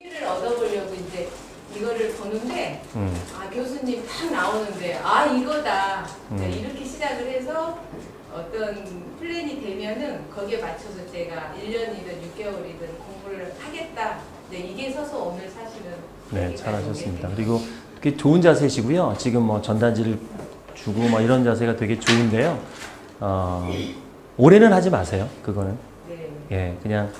를 얻어보려고 이제 이거를 보는데 음. 아 교수님 딱 나오는데 아 이거다 네, 음. 이렇게 시작을 해서 어떤 플랜이 되면은 거기에 맞춰서 제가 1년이든 6개월이든 공부를 하겠다 네, 이게 서서 오늘 사실은 네, 잘하셨습니다. 그리고 그게 좋은 자세시고요. 지금 뭐 전단지를 주고 막 이런 자세가 되게 좋은데요. 어, 올해는 하지 마세요. 그거는. 네. 예, 그냥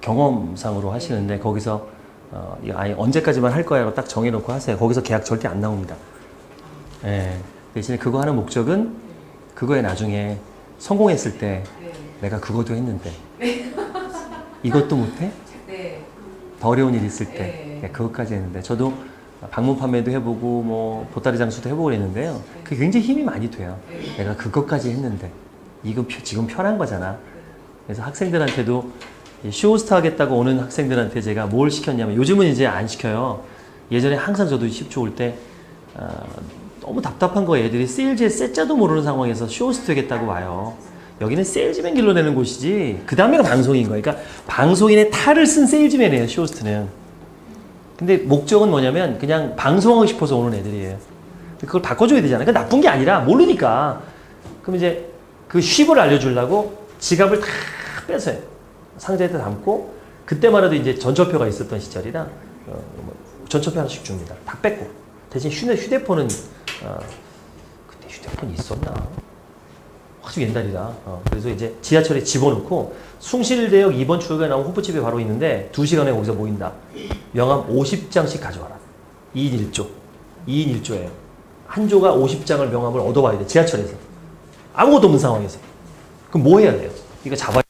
경험상으로 하시는데 거기서 어, 이 아예 언제까지만 할 거야라고 딱 정해놓고 하세요. 거기서 계약 절대 안 나옵니다. 예, 대신에 그거 하는 목적은 그거에 나중에 성공했을 때 네. 내가 그것도 했는데 이것도 못해? 네. 더 어려운 일 있을 때 네. 예, 그것까지 했는데 저도 방문 판매도 해보고 뭐 보따리 장수도 해보고 그랬는데요. 그게 굉장히 힘이 많이 돼요. 네. 내가 그것까지 했는데 이거 펴- 지금 편한 거잖아. 그래서 학생들한테도 이 쇼호스트 하겠다고 오는 학생들한테 제가 뭘 시켰냐면 요즘은 이제 안 시켜요. 예전에 항상 저도 10초 올때 어, 너무 답답한 거예요. 애들이 세일즈의 세자도 모르는 상황에서 쇼호스트 하겠다고 와요. 여기는 세일즈맨 길러내는 곳이지 그 다음에가 방송인 거예요. 그러니까 방송인의 탈을 쓴 세일즈맨이에요. 쇼호스트는. 근데 목적은 뭐냐면 그냥 방송하고 싶어서 오는 애들이에요. 그걸 바꿔줘야 되잖아요. 그 나쁜 게 아니라 모르니까. 그럼 이제 그 쉽을 알려주려고 지갑을 다 뺏어요. 상자에다 담고 그때만 해도 이제 전철표가 있었던 시절이라 어, 뭐 전철표 하나씩 줍니다. 다 뺏고 대신 휴대, 휴대폰은 어, 그때 휴대폰이 있었나? 아주 옛날이라. 어, 그래서 이제 지하철에 집어넣고 숭실대역 2번 출구에 나온 호프집이 바로 있는데 2시간에 거기서 모인다. 명함 50장씩 가져와라. 2인 1조. 2인 1조예요. 한 조가 50장을 명함을 얻어와야 돼. 지하철에서. 아무것도 없는 상황에서. 그럼 뭐 해야 돼요? 이거 잡아야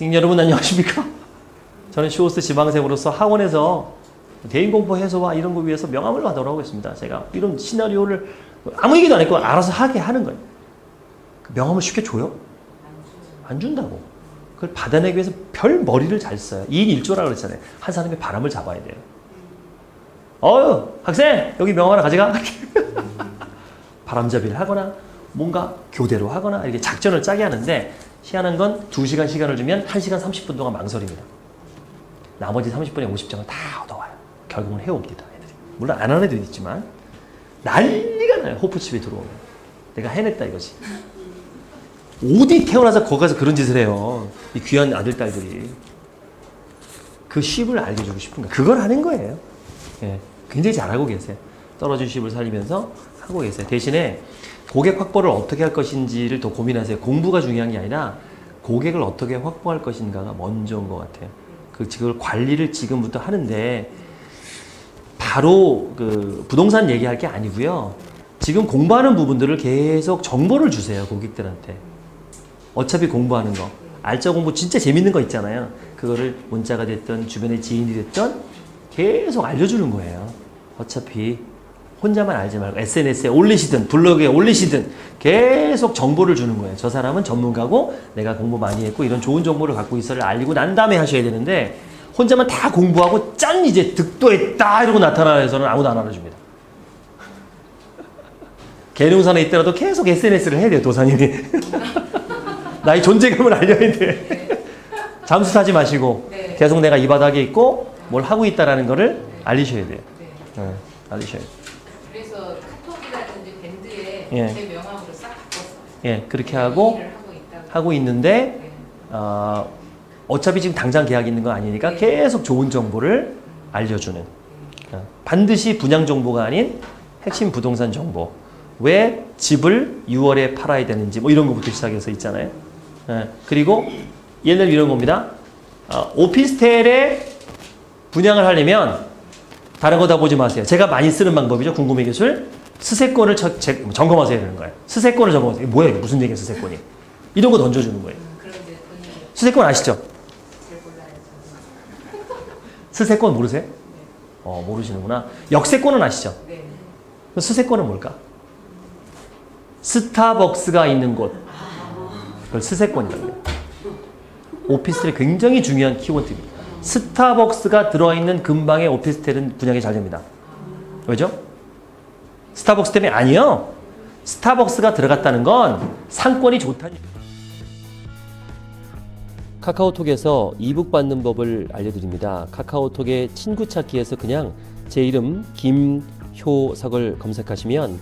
선생님 여러분 안녕하십니까? 저는 쇼호스 지방생으로서 학원에서 대인 공포 해소와 이런 거 위해서 명함을 받으라고 했습니다. 제가 이런 시나리오를 아무 얘기도 안 했고 알아서 하게 하는 거예요. 그 명함을 쉽게 줘요? 안 준다고. 그걸 받아내기 위해서 별 머리를 잘 써요. 2인 1조라 그랬잖아요. 한 사람이 바람을 잡아야 돼요. 어유 학생 여기 명함 하나 가져가. 바람잡이를 하거나 뭔가 교대로 하거나 이렇게 작전을 짜게 하는데 희한한 건 2시간 시간을 주면 1시간 30분 동안 망설입니다. 나머지 30분에 50장을 다 얻어와요. 결국은 해옵니다. 애들이. 물론 안 하는 애도 있지만 난리가 나요. 호프집에 들어오면. 내가 해냈다 이거지. 어디 태어나서 거기 가서 그런 짓을 해요. 이 귀한 아들, 딸들이. 그 쉽을 알려주고 싶은 거예요. 그걸 하는 거예요. 예, 굉장히 잘하고 계세요. 떨어진 쉽을 살리면서 하고 계세요. 대신에 고객 확보를 어떻게 할 것인지를 더 고민하세요. 공부가 중요한 게 아니라 고객을 어떻게 확보할 것인가가 먼저인 것 같아요. 그 그걸 관리를 지금부터 하는데 바로 그 부동산 얘기할 게 아니고요. 지금 공부하는 부분들을 계속 정보를 주세요 고객들한테. 어차피 공부하는 거. 알짜 공부 진짜 재밌는 거 있잖아요. 그거를 문자가 됐던 주변의 지인이 됐던 계속 알려주는 거예요. 어차피 혼자만 알지 말고 SNS에 올리시든 블로그에 올리시든 계속 정보를 주는 거예요. 저 사람은 전문가고 내가 공부 많이 했고 이런 좋은 정보를 갖고 있어를 알리고 난 다음에 하셔야 되는데 혼자만 다 공부하고 짠 이제 득도했다 이러고 나타나서는 아무도 안 알아줍니다. 계룡산에 있더라도 계속 SNS를 해야 돼요 도사님이. 나의 존재감을 알려야 돼. 잠수 타지 마시고 네. 계속 내가 이 바닥에 있고 뭘 하고 있다라는 거를 알리셔야 돼요. 네. 네, 알리셔야 돼요. 그래서 카톡이라든지 밴드에 예. 제 명함으로 싹 바꿨어요. 예, 그렇게 하고 하고. 하고 있는데 네. 어, 어차피 지금 당장 계약 있는 거 아니니까 네. 계속 좋은 정보를 알려주는 어, 반드시 분양 정보가 아닌 핵심 부동산 정보 왜 집을 6월에 팔아야 되는지 뭐 이런 것부터 시작해서 있잖아요 예, 그리고 예를 이런 겁니다 어, 오피스텔에 분양을 하려면 다른 거 다 보지 마세요 제가 많이 쓰는 방법이죠 궁금해 기술 스세권을 저- 제- 점검하셔야 되는 거예요 스세권을 점검하세요 뭐야 이게 무슨 얘기야 스세권이 이런 거 던져주는 거예요 스세권 아시죠? 스세권 모르세요? 어, 모르시는구나. 역세권은 아시죠? 스세권은 뭘까? 스타벅스가 있는 곳. 그걸 스세권이라고 해요. 오피스텔이 굉장히 중요한 키워드입니다. 스타벅스가 들어있는 근방의 오피스텔은 분양이 잘 됩니다. 왜죠? 스타벅스 때문에 아니요. 스타벅스가 들어갔다는 건 상권이 좋다는 카카오톡에서 이북 받는 법을 알려드립니다. 카카오톡의 친구 찾기에서 그냥 제 이름 김효석을 검색하시면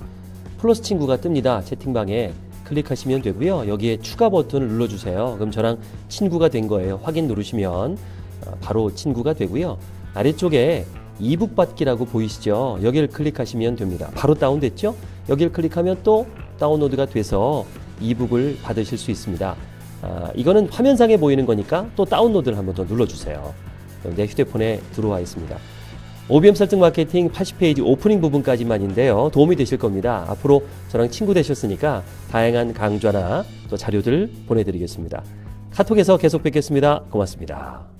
플러스 친구가 뜹니다. 채팅방에 클릭하시면 되고요. 여기에 추가 버튼을 눌러주세요. 그럼 저랑 친구가 된 거예요. 확인 누르시면 어, 바로 친구가 되고요. 아래쪽에 이북 받기라고 보이시죠? 여기를 클릭하시면 됩니다. 바로 다운됐죠? 여기를 클릭하면 또 다운로드가 돼서 이북을 받으실 수 있습니다. 아, 이거는 화면상에 보이는 거니까 또 다운로드를 한번 더 눌러주세요. 내 휴대폰에 들어와 있습니다. OBM 설정 마케팅 80페이지 오프닝 부분까지만인데요. 도움이 되실 겁니다. 앞으로 저랑 친구 되셨으니까 다양한 강좌나 또 자료들 보내드리겠습니다. 카톡에서 계속 뵙겠습니다. 고맙습니다.